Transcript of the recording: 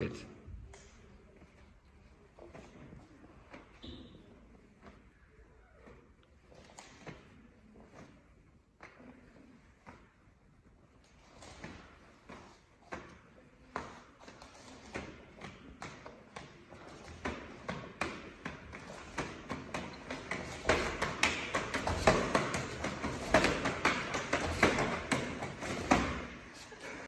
it